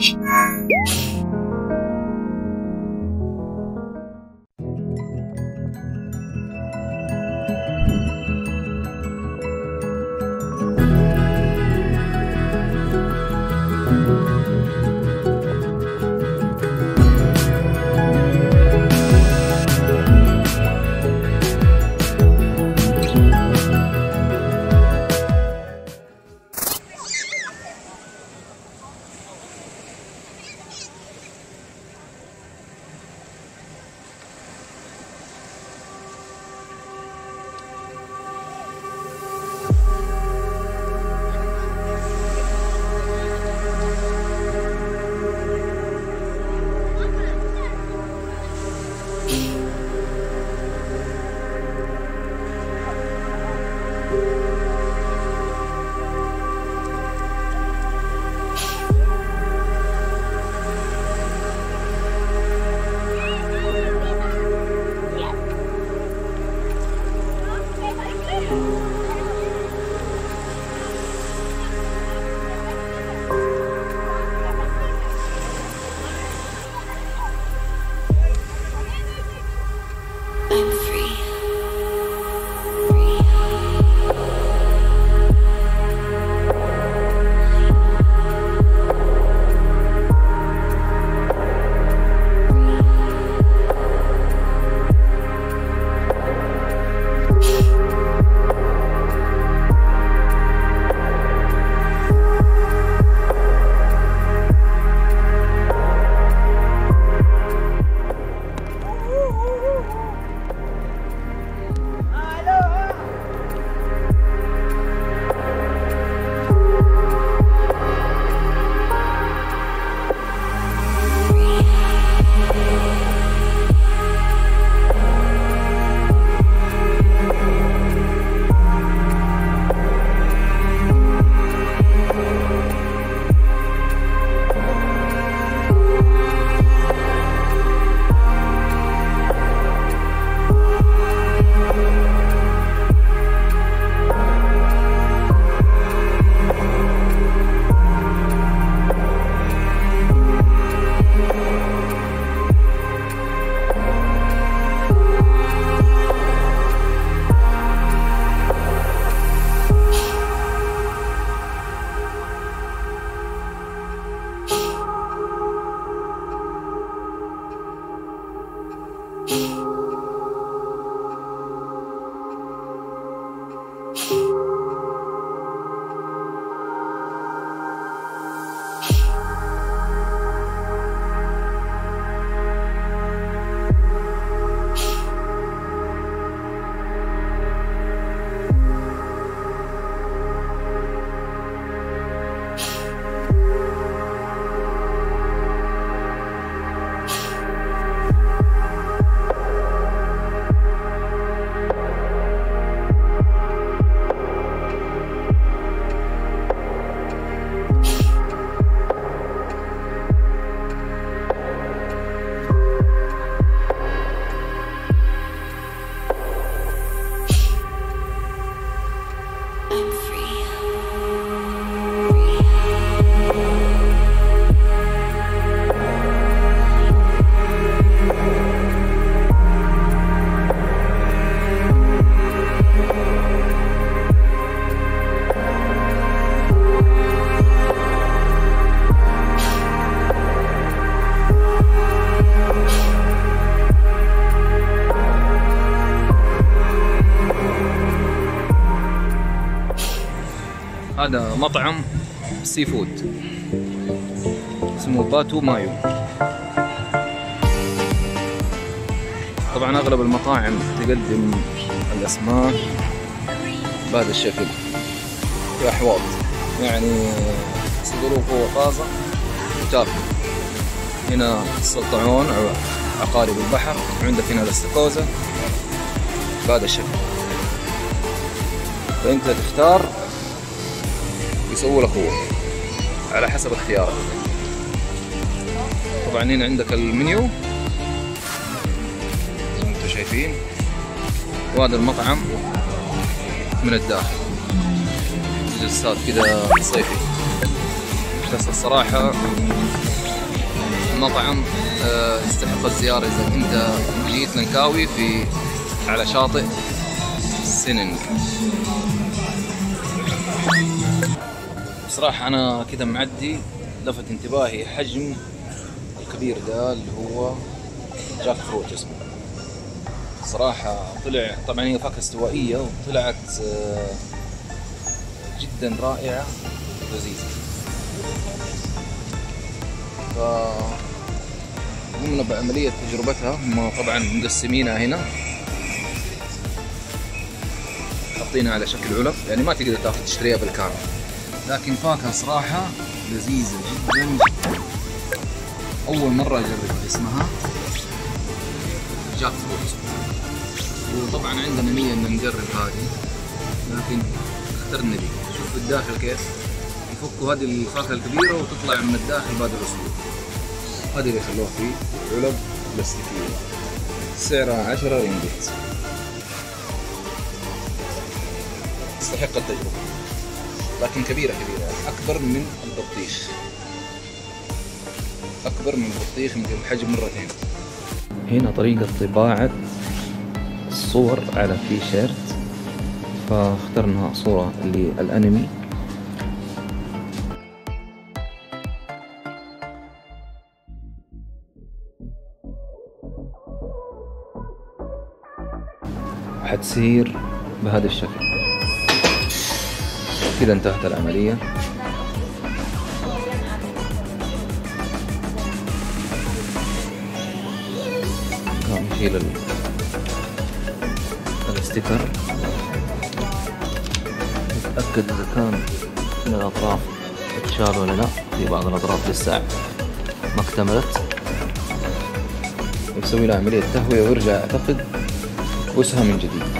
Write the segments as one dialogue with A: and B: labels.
A: Shh. Shh.
B: هذا مطعم seafood. اسمه باتو مايو. طبعا أغلب المطاعم تقدم الأسماك بهذا الشكل في أحواض. يعني فوق طازة. وتاكل هنا السلطعون أو عقارب البحر. وعندك هنا الاستاكوزا. بهذا الشكل فأنت تختار يسووا هو. على حسب اختيارك طبعا هنا عندك المنيو. زي ما أنتم شايفين. وهذا المطعم من الداخل. جلسات كذا صيفي. بس الصراحة مطعم آه، يستحق الزيارة إذا أنت جيت لنكاوي في على شاطئ سيننج بصراحة أنا كذا معدي لفت انتباهي حجم الكبير ده اللي هو جاك فروت اسمه. صراحة طلع طبعا هي فاكهة استوائية وطلعت آه، جدا رائعة لذيذة ف قمنا بعملية تجربتها هم طبعا مقسمينها هنا. حاطينها على شكل علب يعني ما تقدر تاخذ تشتريها بالكامل. لكن فاكهة صراحة لذيذة جدا. أول مرة أجربها اسمها. جاك فروت وطبعا عندنا نية إن نجرب هذه. لكن اخترنا دي. شوف الداخل كيف. يفكوا هذه الفاكهة الكبيرة وتطلع من الداخل بعد الرسول هذه اللي خلوها في علب بلاستيكية. سعرها 10 رينجت تستحق التجربة. لكن كبيرة كبيرة. أكبر من البطيخ. أكبر من البطيخ يمكن بحجم مرتين. هنا طريقة طباعة الصور على تي شيرت فاخترنا صورة للأنمي. حتصير بهذا الشكل. كذا انتهت العملية. قام نشيل ال- الستيكر. نتأكد إذا كان من الأطراف اتشال ولا لا. في بعض الأطراف لسه ما اكتملت. يسوي له عملية تهوية ويرجع أعتقد يكبسها من جديد.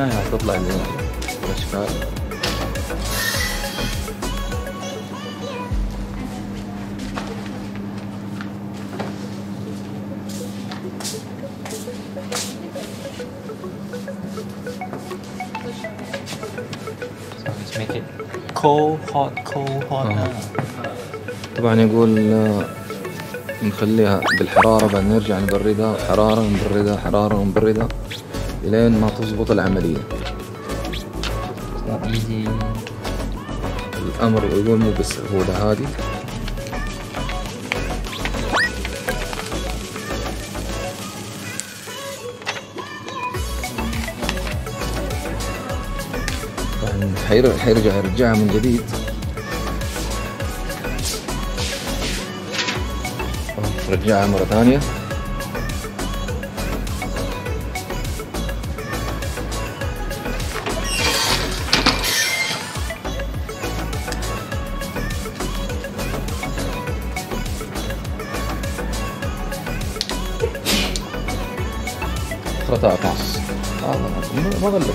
B: النهاية هتطلع الأشكال
C: cold, hot, cold, hot.
B: آه. طبعا يقول آه، نخليها بالحرارة بعد نرجع نبردها حرارة نبردها حرارة ونبردها لين ما تزبط العملية. الأمر يقول مو بالسهولة هذه. حيرجع يرجعها من جديد. رجعها مرة ثانية. نص هذا ما غلط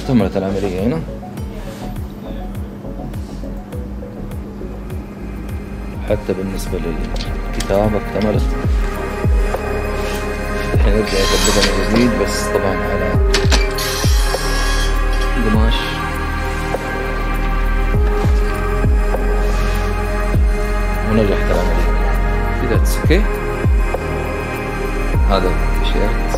B: اكتملت العملية هنا. حتى بالنسبة للكتابة اكتملت الحين يرجع يطبقها من جديد بس طبعا على قماش. ونجحت العملية كذا it's okay هذا التيشيرت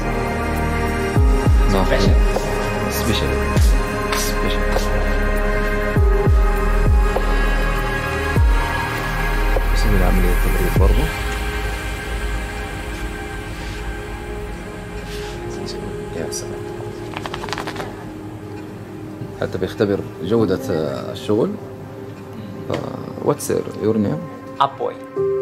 B: حتى بيختبر جودة الشغل. واتس يور نيم
C: boy.